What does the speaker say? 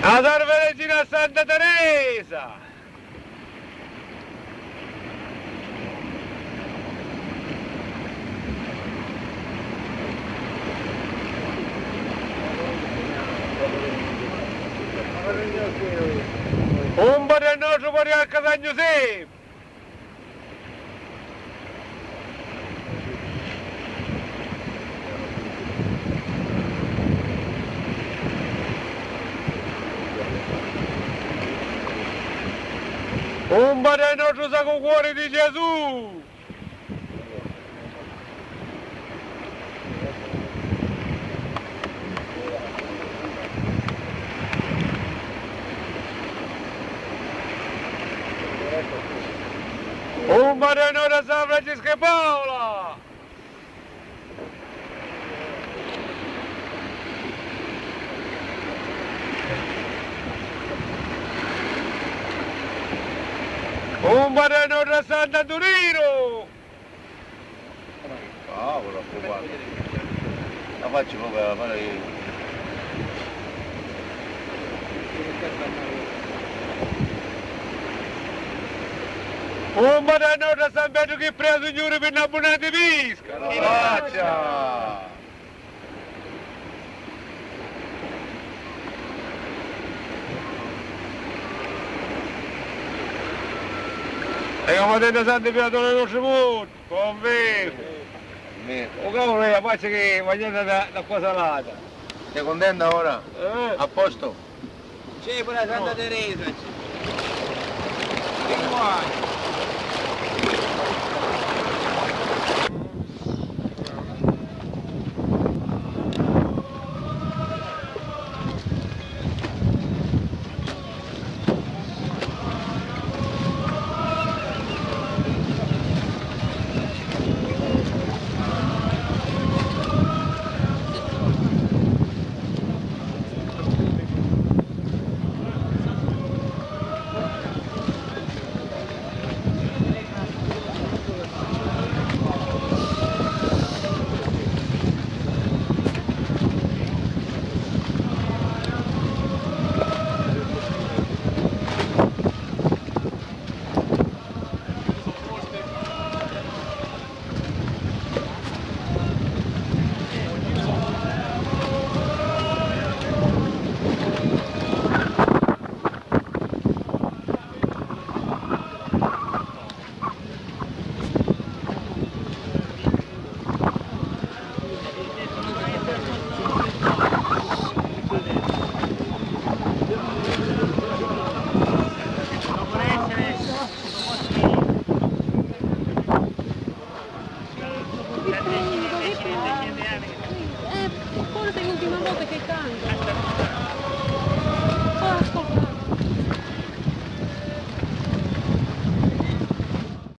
La Salve Regina Santa Teresa! Un bacio al nostro patriarca San Giuseppe! Un bacio al nostro sacro cuore di Gesù! Un bacio al nostro San Un bacio al nostro Santa Turino! Cavolo, guarda. La faccio proprio la mano di... Un San Pietro che prega Signore per l'abbonante pisca! La faccia! E come detto Santo Pietro del nostro mondo, convinto! Me- O cavolo è la faccia che mangiate da, da qua salata? Sei contenta ora? Eh? A posto? C'è pure Santa Teresa. Vieni qua. Thank you.